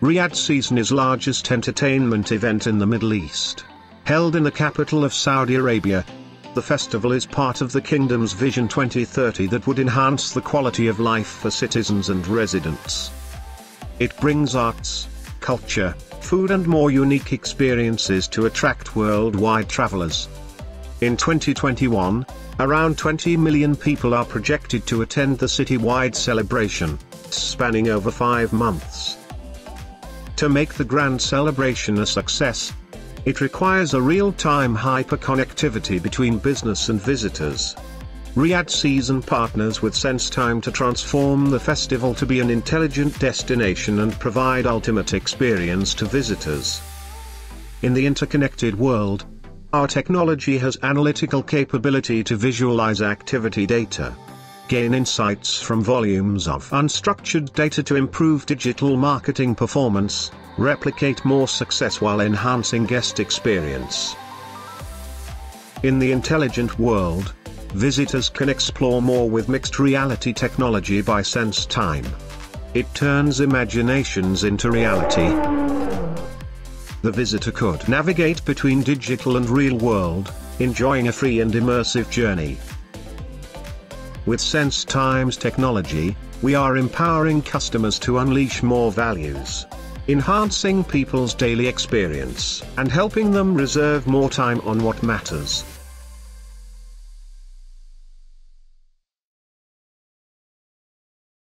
Riyadh Season is largest entertainment event in the Middle East. Held in the capital of Saudi Arabia, the festival is part of the kingdom's Vision 2030 that would enhance the quality of life for citizens and residents. It brings arts, culture, food and more unique experiences to attract worldwide travelers. In 2021, around 20 million people are projected to attend the citywide celebration, spanning over five months. To make the grand celebration a success, it requires a real-time hyper-connectivity between business and visitors. Riyadh Season partners with SenseTime to transform the festival to be an intelligent destination and provide ultimate experience to visitors. In the interconnected world, our technology has analytical capability to visualize activity data. Gain insights from volumes of unstructured data to improve digital marketing performance, replicate more success while enhancing guest experience. In the intelligent world, visitors can explore more with mixed reality technology by SenseTime. It turns imaginations into reality. The visitor could navigate between digital and real world, enjoying a free and immersive journey. With SenseTime's technology, we are empowering customers to unleash more values, enhancing people's daily experience and helping them reserve more time on what matters.